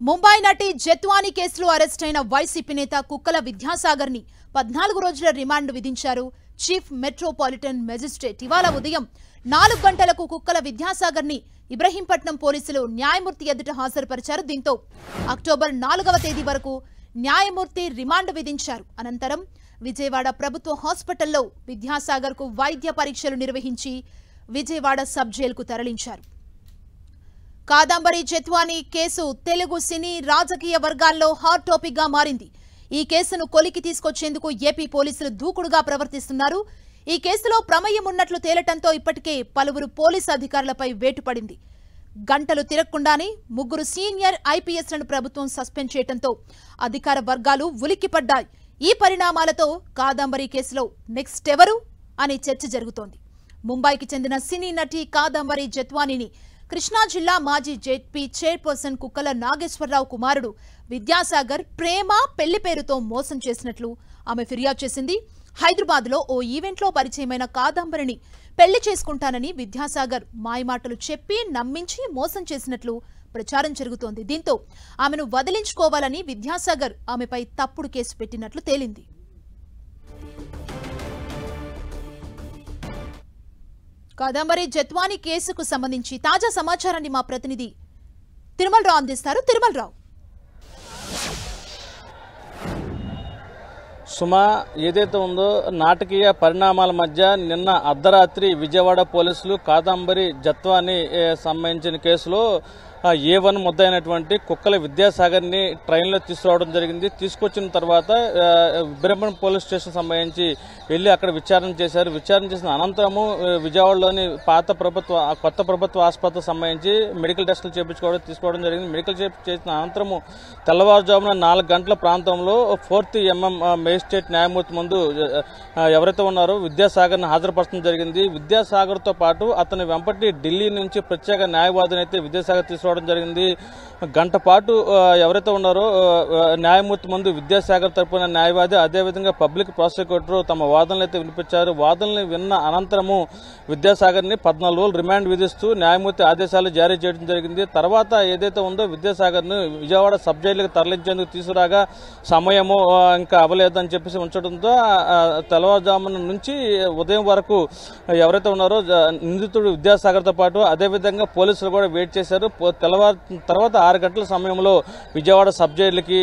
ముంబై నటి జత్వానీ కేసులో అరెస్ట్ అయిన వైసీపీ నేత కుక్కల విద్యాసాగర్ని పద్నాలుగు రోజుల రిమాండ్ విధించారు. చీఫ్ మెట్రోపాలిటన్ మెజిస్ట్రేట్ ఇవాళ ఉదయం నాలుగు గంటలకు కుక్కల విద్యాసాగర్ని ఇబ్రహీంపట్నం పోలీసులు న్యాయమూర్తి ఎదుట హాజరుపరిచారు. దీంతో అక్టోబర్ నాలుగవ తేదీ వరకు న్యాయమూర్తి రిమాండ్ విధించారు. అనంతరం విజయవాడ ప్రభుత్వ హాస్పిటల్లో విద్యాసాగర్కు వైద్య పరీక్షలు నిర్వహించి విజయవాడ సబ్ జైలుకు తరలించారు. కాదంబరి జత్వానీ కేసు తెలుగు సినీ రాజకీయ వర్గాల్లో హాట్ టాపిక్గా మారింది. ఈ కేసును కొలికి తీసుకొచ్చేందుకు ఏపీ పోలీసులు దూకుడుగా ప్రవర్తిస్తున్నారు. ఈ కేసులో ప్రమేయం ఉన్నట్లు తేలటంతో ఇప్పటికే పలువురు పోలీసు అధికారులపై వేటుపడింది గంటలు తిరగకుండానే ముగ్గురు సీనియర్ ఐపీఎస్లను ప్రభుత్వం సస్పెండ్ చేయడంతో అధికార వర్గాలు ఉలిక్కిపడ్డాయి. ఈ పరిణామాలతో కాదంబరి కేసులో నెక్స్ట్ ఎవరు అనే చర్చ జరుగుతోంది. ముంబైకి చెందిన సినీ నటి కాదంబరి జత్వానీని కృష్ణా జిల్లా మాజీ జెడ్పీ చైర్పర్సన్ కుక్కల నాగేశ్వరరావు కుమారుడు విద్యాసాగర్ ప్రేమ పెళ్ళి పేరుతో మోసం చేసినట్లు ఆమె ఫిర్యాదు చేసింది. హైదరాబాద్లో ఓ ఈవెంట్లో పరిచయమైన కాదంబరిని పెళ్ళి చేసుకుంటానని విద్యాసాగర్ మాయమాటలు చెప్పి నమ్మించి మోసం చేసినట్లు ప్రచారం జరుగుతోంది. దీంతో ఆమెను వదిలించుకోవాలని విద్యాసాగర్ ఆమెపై తప్పుడు కేసు పెట్టినట్లు తేలింది. కాదంబరి జత్వాని కేసుకు సంబంధించి తాజా సమాచారాన్ని మా ప్రతినిధి తిరుమలరావు అందిస్తారు. తిరుమలరావు. సుమా ఏదైతే ఉందో నాటకీయ పరిణామాల మధ్య నిన్న అర్ధరాత్రి విజయవాడ పోలీసులు కాదంబరి జత్వాని సంబంధించిన కేసులో ఏ వన్ ముద్దైనటువంటి కుక్కల విద్యాసాగర్ని ట్రైన్లో తీసుకురావడం జరిగింది. తీసుకొచ్చిన తర్వాత బ్రహ్మం పోలీస్ స్టేషన్ సంబంధించి వెళ్ళి అక్కడ విచారణ చేశారు. విచారణ చేసిన అనంతరము విజయవాడలోని పాత ప్రభుత్వ కొత్త ప్రభుత్వ ఆసుపత్రి సంబంధించి మెడికల్ టెస్టులు చేయించుకోవడం తీసుకోవడం జరిగింది. మెడికల్ చేసిన అనంతరము తెల్లవారుజామున నాలుగు గంటల ప్రాంతంలో ఫోర్త్ ఎంఎం మేజిస్ట్రేట్ న్యాయమూర్తి ముందు ఎవరైతే ఉన్నారో విద్యాసాగర్ని హాజరుపరచడం జరిగింది. విద్యాసాగర్తో పాటు అతని వెంపటి ఢిల్లీ నుంచి ప్రత్యేక న్యాయవాదిని అయితే విద్యాసాగర్ తీసుకోవడం జరిగింది. గంట పాటు ఎవరైతే ఉన్నారో న్యాయమూర్తి ముందు విద్యాసాగర్ తరపున న్యాయవాది అదేవిధంగా పబ్లిక్ ప్రాసిక్యూటర్ తమ వాదనలు అయితే వినిపించారు. వాదనలు విన్న అనంతరము విద్యాసాగర్ని పద్నాలుగు రోజులు రిమాండ్ విధిస్తూ న్యాయమూర్తి ఆదేశాలు జారీ చేయడం జరిగింది. తర్వాత ఏదైతే ఉందో విద్యాసాగర్ను విజయవాడ సబ్ జైలుకి తరలించేందుకు తీసుకురాగా సమయము ఇంకా అవ్వలేదని చెప్పేసి ఉంచడంతో తెల్లవారుజామున నుంచి ఉదయం వరకు ఎవరైతే ఉన్నారో నిందితుడు విద్యాసాగర్తో పాటు అదేవిధంగా పోలీసులు కూడా వెయిట్ చేశారు. తెల్లవారు తర్వాత ఆరు గంటల సమయంలో విజయవాడ సబ్ జైలుకి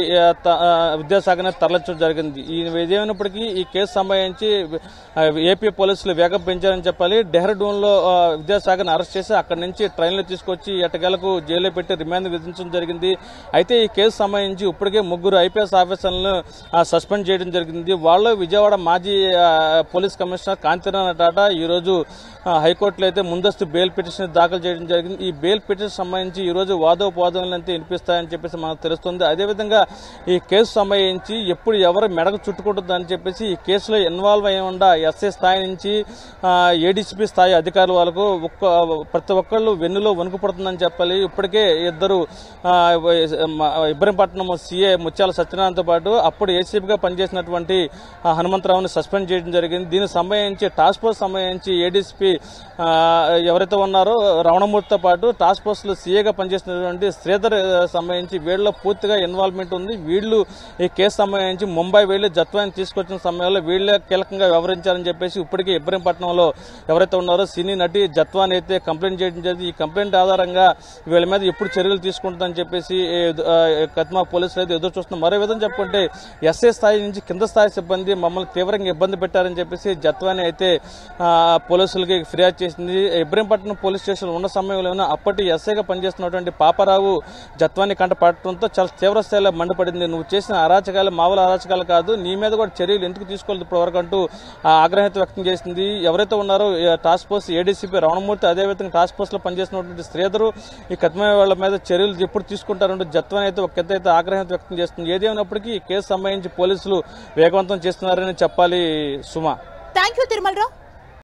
విద్యాసాగర్ని తరలించడం జరిగింది. ఈ ఏమైనప్పటికీ ఈ కేసు సంబంధించి ఏపీ పోలీసులు వేగం పెంచారని చెప్పాలి. డెహ్రాడూన్లో విద్యాసాగర్ని అరెస్ట్ చేసి అక్కడి నుంచి ట్రైన్లో తీసుకొచ్చి ఎట్టగలకు జైల్లో పెట్టి రిమాండ్ విధించడం జరిగింది. అయితే ఈ కేసు సంబంధించి ఇప్పటికే ముగ్గురు ఐపీఎస్ ఆఫీసర్లను సస్పెండ్ చేయడం జరిగింది. వాళ్ళు విజయవాడ మాజీ పోలీస్ కమిషనర్ కాంతినారాయణ టాటా ఈ రోజు హైకోర్టులో అయితే ముందస్తు బెయిల్ పిటిషన్ దాఖలు చేయడం జరిగింది. ఈ బెయిల్ పిటిషన్ సంబంధించి ఈ రోజు వాదోపవాదనలు వినిపిస్తాయని చెప్పేసి మనకు తెలుస్తుంది. అదేవిధంగా ఈ కేసు సంబంధించి ఎప్పుడు ఎవరు మెడకు చుట్టుకుంటుందని చెప్పేసి ఈ కేసులో ఇన్వాల్వ్ అయి ఉండ ఎస్ఐ స్థాయి నుంచి ఏడీసీపీ స్థాయి అధికారుల వరకు ఒక్క ప్రతి ఒక్కళ్ళు వెన్నులో వణుకు పడుతుందని చెప్పాలి. ఇప్పటికే ఇద్దరు ఇబ్రహీంపట్నం సీఏ ముత్యాల సత్యనారాయణతో పాటు అప్పుడు ఏసీపీగా పనిచేసినటువంటి హనుమంతరావుని సస్పెండ్ చేయడం జరిగింది. దీనికి సంబంధించి టాస్క్ ఫోర్స్ సంబంధించి ఏడీసీపీ ఎవరైతే ఉన్నారో రమణమూర్తితో పాటు టాస్క్ ఫోర్స్లో సీఏగా గా పనిచేస్తున్నటువంటి శ్రీధర్ సంబంధించి వీళ్ళలో పూర్తిగా ఇన్వాల్వ్మెంట్ ఉంది. వీళ్ళు ఈ కేసు సంబంధించి ముంబై వెళ్ళి జత్వాన్ని తీసుకొచ్చిన సమయంలో వీళ్ళే కీలకంగా వ్యవహరించారని చెప్పేసి ఇప్పటికే ఇబ్రహీంపట్నంలో ఎవరైతే ఉన్నారో సినీ నటి జత్వాన్ అయితే కంప్లైంట్ చేయడం జరిగింది. ఈ కంప్లైంట్ ఆధారంగా వీళ్ళ మీద ఎప్పుడు చర్యలు తీసుకుంటుందని చెప్పేసి కత్మా పోలీసులు అయితే ఎదురు చూస్తున్నారు. మరో విధంగా చెప్పుకుంటే ఎస్ఏ స్థాయి నుంచి కింద స్థాయి సిబ్బంది మమ్మల్ని తీవ్రంగా ఇబ్బంది పెట్టారని చెప్పేసి జత్వాని అయితే పోలీసులకి ఫిర్యాదు చేసింది. ఇబ్రహీంపట్నం పోలీస్ స్టేషన్ ఉన్న సమయంలోనే అప్పటి ఎస్ఐగా పనిచేస్తున్నటువంటి పాపారావు జత్వాన్ని కంట పడటంతో చాలా తీవ్రస్థాయిలో మండిపడింది. నువ్వు చేసిన అరాచకాలు మామూలు అరాచకాలు కాదు నీ మీద కూడా చర్యలు ఎందుకు తీసుకోలేదు ఇప్పటివరకు అంటూ ఆగ్రహత వ్యక్తం చేసింది. ఎవరైతే ఉన్నారో టాస్క్ ఫోర్స్ ఏడీసీపీ రమణమూర్తి అదేవిధంగా టాస్క్ ఫోర్స్లో లో పనిచేస్తున్నటువంటి శ్రీధరు ఈ కత్మ వాళ్ళ మీద చర్యలు ఎప్పుడు తీసుకుంటారంటూ జత్వాన్ని అయితే ఒక అయితే ఆగ్రహత వ్యక్తం చేస్తుంది. ఏదేమైనప్పటికీ ఈ కేసు సంబంధించి పోలీసులు వేగవంతం చేస్తున్నారని చెప్పాలి సుమా. Thank you Tirumalarao